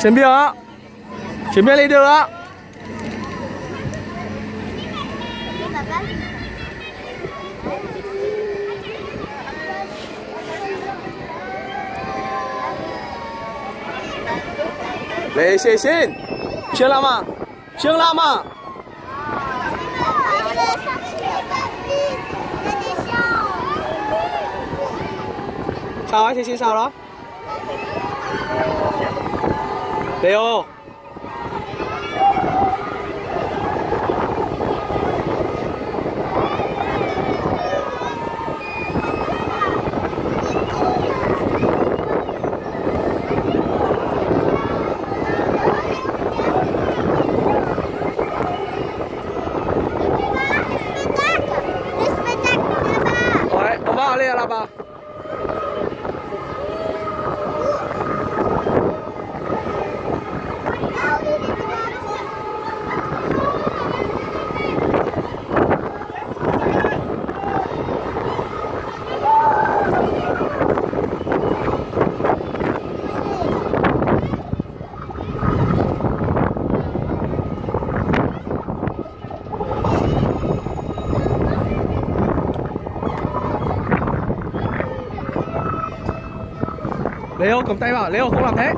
前边啊，前面那头啊。来，先先，行了吗？行了吗？sao ấy thì xin sao đó Leo 喂，我忘了了？Leo cầm tay vào, Leo không làm thế